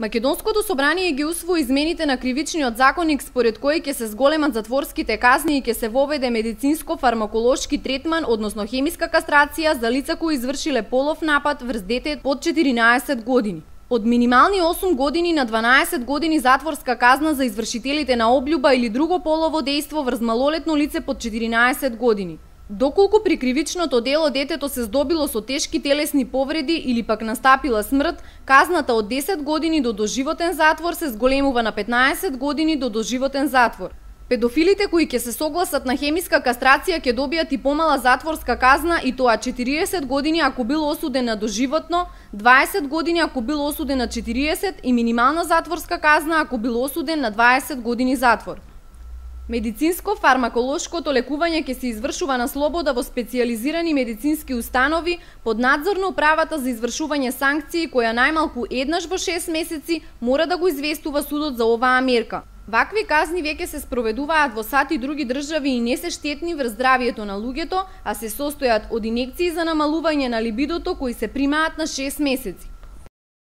Македонското собрание ги усвои измените на кривичниот законник според кои ќе се зголемат затворските казни и ќе се воведе медицинско-фармаколошки третман, односно хемиска кастрација за лица кои извршиле полов напад врз дете под 14 години. Од минимални 8 години на 12 години затворска казна за извршителите на облюба или друго полово дејство врз малолетно лице под 14 години. Доколку при кривичното дело детето се здобило со тешки телесни повреди или пак настапила смрт, казната од 10 години до доживотен затвор се зголемува на 15 години до доживотен затвор. Педофилите кои ќе се согласат на хемиска кастрација ќе добијат и помала затворска казна и тоа 40 години ако бил осуден на доживотно, 20 години ако бил осуден на 40 и минимална затворска казна ако бил осуден на 20 години затвор. Медицинско-фармаколошкото лекување ќе се извршува на слобода во специализирани медицински установи под надзор на управата за извршување санкции која најмалку еднаш во 6 месеци мора да го известува судот за оваа мерка. Вакви казни веќе се спроведуваат во сати и други држави и не се штетни врз здравието на луѓето, а се состојат од инекции за намалување на либидото кои се примаат на 6 месеци.